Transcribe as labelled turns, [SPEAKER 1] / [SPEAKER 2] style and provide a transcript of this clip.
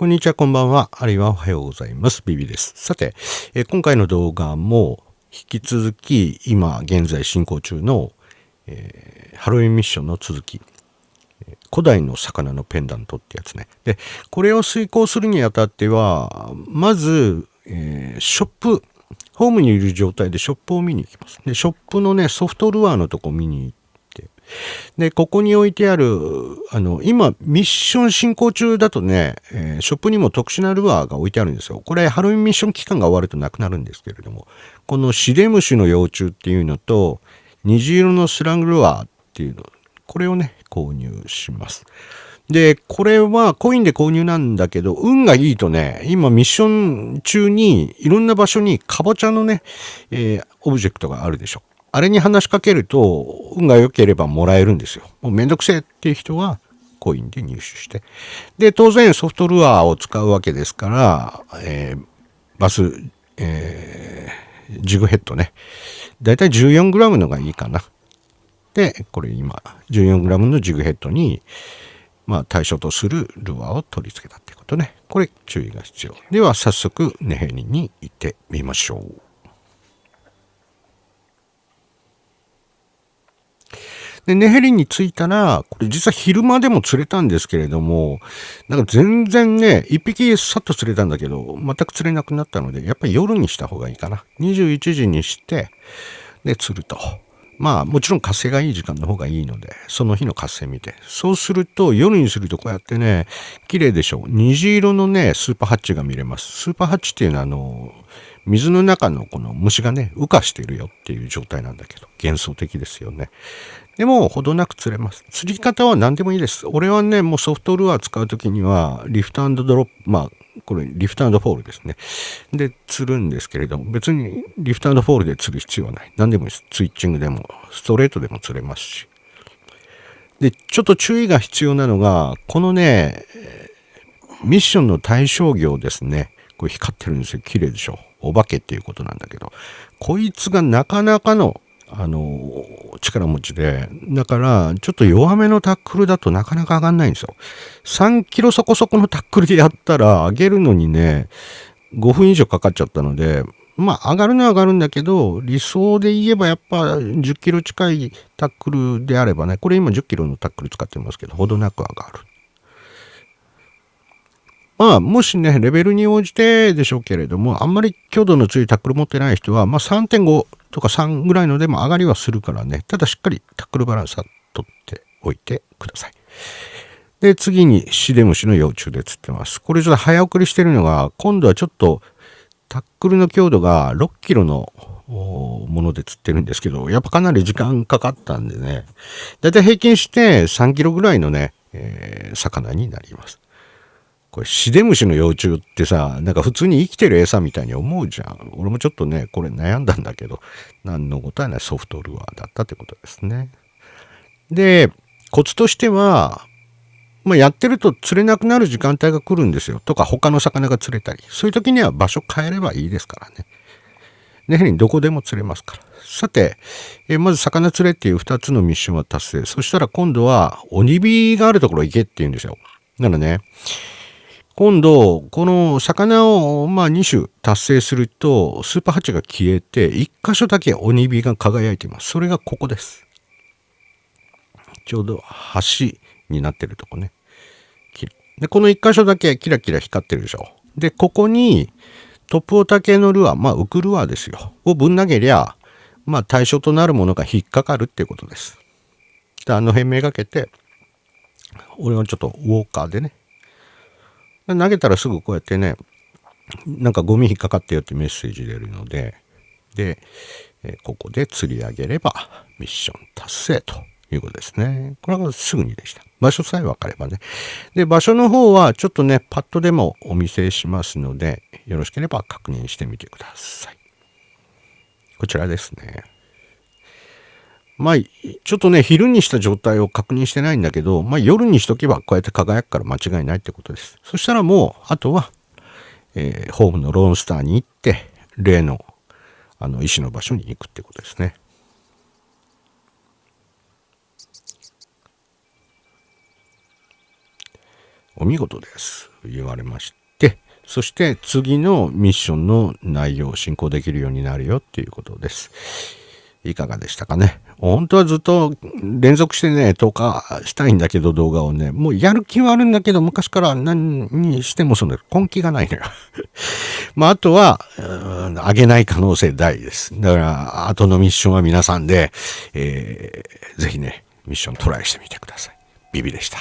[SPEAKER 1] こんにちは、こんばんは。あるいはおはようございます。ビビです。さて、え今回の動画も引き続き今現在進行中の、えー、ハロウィンミッションの続き。古代の魚のペンダントってやつね。で、これを遂行するにあたっては、まず、えー、ショップ、ホームにいる状態でショップを見に行きます。で、ショップのね、ソフトルアーのとこ見に行っで、ここに置いてある、あの、今、ミッション進行中だとね、えー、ショップにも特殊なルアーが置いてあるんですよ。これ、ハロウィンミッション期間が終わるとなくなるんですけれども、このシデムシの幼虫っていうのと、虹色のスラングルアーっていうの、これをね、購入します。で、これはコインで購入なんだけど、運がいいとね、今ミッション中にいろんな場所にカボチャのね、えー、オブジェクトがあるでしょ。あれに話しかけると、運が良ければもらえるんですよ。もうめんどくせえっていう人は、コインで入手して。で、当然ソフトルアーを使うわけですから、えー、バス、えー、ジグヘッドね。だいたい 14g のがいいかな。で、これ今、14g のジグヘッドに、まあ、対象とするルアーを取り付けたってことね。これ注意が必要。では、早速、ネヘニに行ってみましょう。で、ネヘリに着いたら、これ実は昼間でも釣れたんですけれども、なんか全然ね、一匹さっと釣れたんだけど、全く釣れなくなったので、やっぱり夜にした方がいいかな。21時にして、で、釣ると。まあ、もちろん活性がいい時間の方がいいので、その日の活性見て。そうすると、夜にするとこうやってね、綺麗でしょう。虹色のね、スーパーハッチが見れます。スーパーハッチっていうのは、あの、水の中のこの虫がね、羽化してるよっていう状態なんだけど、幻想的ですよね。でも、ほどなく釣れます。釣り方は何でもいいです。俺はね、もうソフトルアー使うときには、リフトドロップ、まあ、これ、リフトフォールですね。で、釣るんですけれども、別にリフトフォールで釣る必要はない。何でもいいです。ツイッチングでも、ストレートでも釣れますし。で、ちょっと注意が必要なのが、このね、ミッションの対象魚ですね。これ光ってるんですよ。綺麗でしょ。お化けっていうことなんだけど、こいつがなかなかのあの、力持ちで、だから、ちょっと弱めのタックルだとなかなか上がんないんですよ。3キロそこそこのタックルでやったら、上げるのにね、5分以上かかっちゃったので、まあ、上がるのは上がるんだけど、理想で言えばやっぱ10キロ近いタックルであればね、これ今10キロのタックル使ってますけど、ほどなく上がる。まあ、もしね、レベルに応じてでしょうけれども、あんまり強度の強いタックル持ってない人は、まあ3.5とか3ぐらいのでも上がりはするからね。ただしっかりタックルバランスは取っておいてください。で、次にシデムシの幼虫で釣ってます。これちょっと早送りしてるのが、今度はちょっとタックルの強度が6キロのもので釣ってるんですけど、やっぱかなり時間かかったんでね、だいたい平均して3キロぐらいのね、えー、魚になります。これシデムシの幼虫ってさ、なんか普通に生きてる餌みたいに思うじゃん。俺もちょっとね、これ悩んだんだけど、何のことはないソフトルアーだったってことですね。で、コツとしては、まあ、やってると釣れなくなる時間帯が来るんですよ。とか他の魚が釣れたり。そういう時には場所変えればいいですからね。ね、変にどこでも釣れますから。さて、えまず魚釣れっていう2つのミッションは達成。そしたら今度は鬼火があるところ行けって言うんですよ。なのね、今度、この魚を、まあ、2種達成すると、スーパーハチが消えて、1箇所だけ鬼火が輝いています。それがここです。ちょうど橋になってるとこね。で、この1箇所だけキラキラ光ってるでしょ。で、ここに、トップオタ系のルアー、まあ、ウクルアーですよ。をぶん投げりゃ、まあ、対象となるものが引っかかるっていうことです。で、あの辺めがけて、俺はちょっとウォーカーでね、投げたらすぐこうやってね、なんかゴミ引っかかってよってメッセージ出るので、で、えここで釣り上げればミッション達成ということですね。これはすぐにでした。場所さえ分かればね。で、場所の方はちょっとね、パッドでもお見せしますので、よろしければ確認してみてください。こちらですね。まあ、ちょっとね、昼にした状態を確認してないんだけど、まあ夜にしとけばこうやって輝くから間違いないってことです。そしたらもう、あとは、えー、ホームのローンスターに行って、例の、あの、石の場所に行くってことですね。お見事です。言われまして、そして次のミッションの内容を進行できるようになるよっていうことです。いかがでしたかね。本当はずっと連続してね、投下したいんだけど動画をね、もうやる気はあるんだけど、昔から何にしてもその根気がないのよ。まあ、あとは、上げない可能性大です。だから、後のミッションは皆さんで、えー、ぜひね、ミッショントライしてみてください。ビビでした。